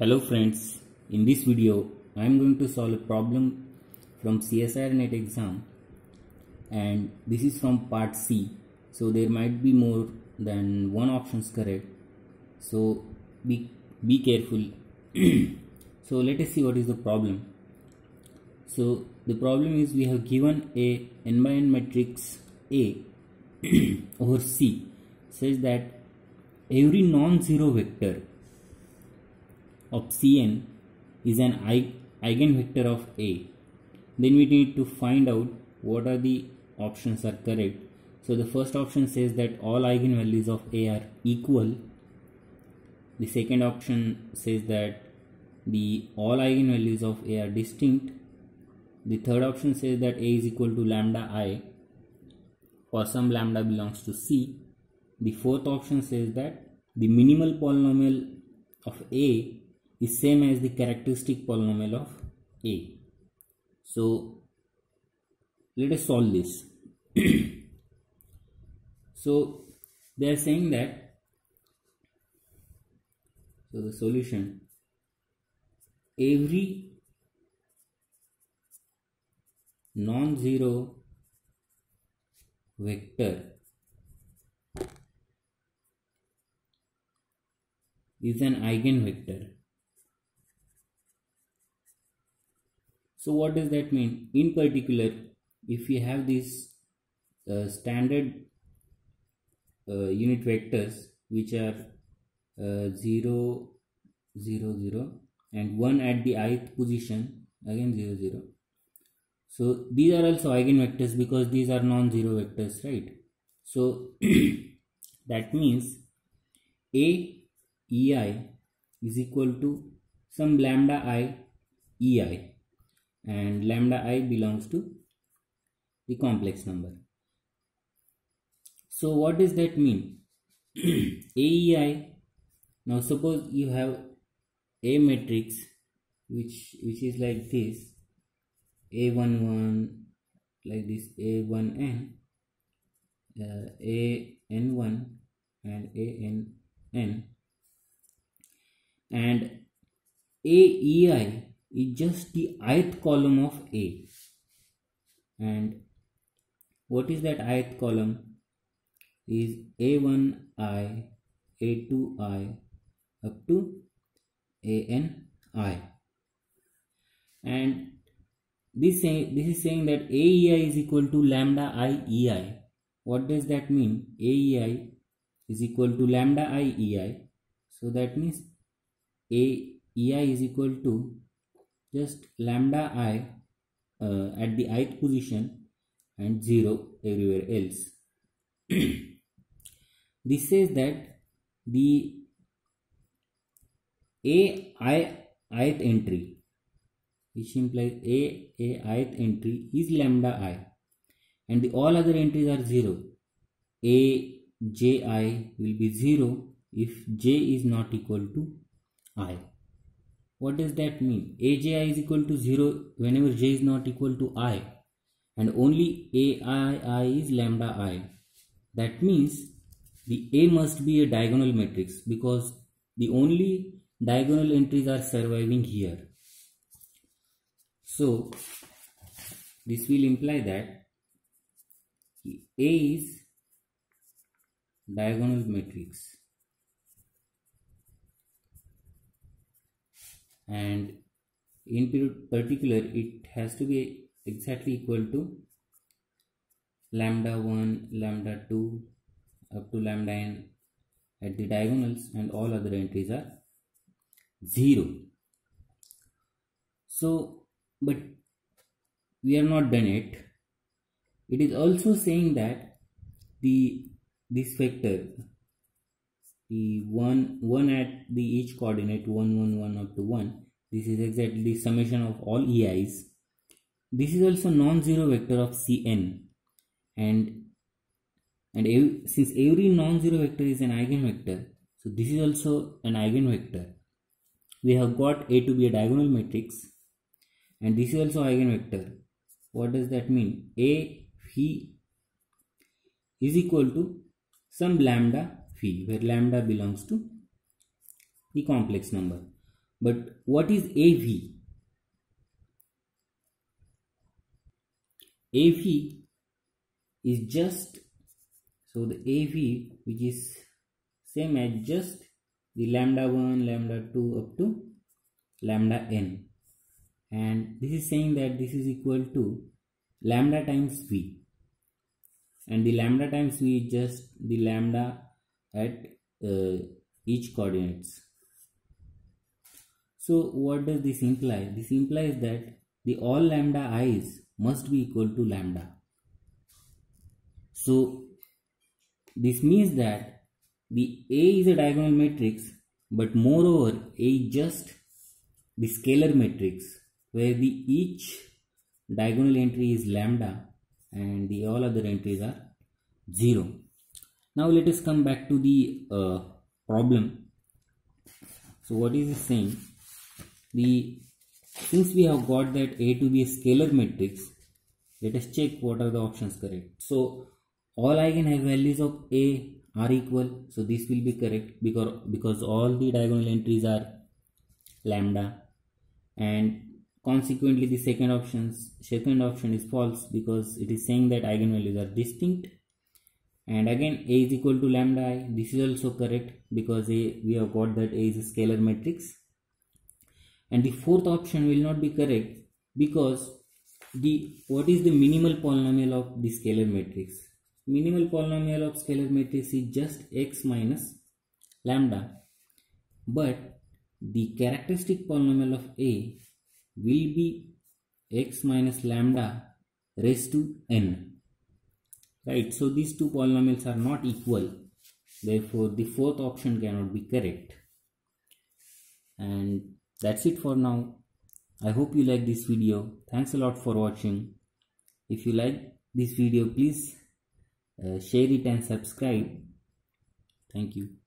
Hello friends, in this video I am going to solve a problem from CSIR NET exam. And this is from part C. So there might be more than one options correct? So be, be careful. So let us see what is the problem. So the problem is we have given a n by n matrix A over C. Such that every non-zero vector of Cn is an eigenvector of A. Then we need to find out what are the options are correct. So the first option says that all eigenvalues of A are equal. The second option says that the all eigenvalues of A are distinct. The third option says that A is equal to lambda i for some lambda belongs to C. The fourth option says that the minimal polynomial of A is same as the characteristic polynomial of A. So let us solve this. so they are saying that so the solution every non-zero vector is an eigenvector So what does that mean? In particular, if we have these uh, standard uh, unit vectors which are uh, 0, 0, 0 and 1 at the ith position again 0, 0. So these are also eigenvectors because these are non-zero vectors, right? So that means A ei is equal to some lambda i ei and lambda i belongs to the complex number. So what does that mean? AEI now suppose you have a matrix which which is like this a11 like this a1n uh, an1 and ann and aei is just the ith column of A. And what is that ith column? Is A1i, A2i up to ANI. And this, say, this is saying that AEI is equal to lambda i EI. What does that mean? AEI is equal to lambda i EI. So that means AEI is equal to just lambda i uh, at the ith position and 0 everywhere else. this says that the a i ith entry which implies a a ith entry is lambda i and the all other entries are 0 a j i will be 0 if j is not equal to i what does that mean? AJI is equal to 0 whenever j is not equal to i and only ai is lambda i. That means the A must be a diagonal matrix because the only diagonal entries are surviving here. So this will imply that A is diagonal matrix. And in particular it has to be exactly equal to lambda 1 lambda 2 up to lambda n at the diagonals and all other entries are 0 so but we are not done yet. It is also saying that the this vector the one one at the each coordinate 1 1 1 up to 1 this is exactly the summation of all ei's. This is also non-zero vector of cn. And and since every non-zero vector is an eigenvector so this is also an eigenvector. We have got a to be a diagonal matrix and this is also eigenvector. What does that mean? A phi is equal to some lambda phi where lambda belongs to the complex number. But what is AV? AV is just so the AV which is same as just the lambda 1 lambda 2 up to lambda n. And this is saying that this is equal to lambda times v. And the lambda times v is just the lambda at uh, each coordinates. So what does this imply? This implies that the all lambda i's must be equal to lambda. So this means that the a is a diagonal matrix but moreover a is just the scalar matrix where the each diagonal entry is lambda and the all other entries are 0 now let us come back to the uh, problem. So what is it saying? The since we have got that a to be a scalar matrix let us check what are the options correct. So all eigenvalues of a are equal. So this will be correct because because all the diagonal entries are lambda. And consequently the second options second option is false because it is saying that eigenvalues are distinct and again a is equal to lambda i. This is also correct because a we have got that a is a scalar matrix. And the fourth option will not be correct because the what is the minimal polynomial of the scalar matrix? Minimal polynomial of scalar matrix is just x minus lambda. But the characteristic polynomial of a will be x minus lambda raised to n right so these two polynomials are not equal. Therefore the fourth option cannot be correct. And that's it for now. I hope you like this video. Thanks a lot for watching. If you like this video please uh, share it and subscribe. Thank you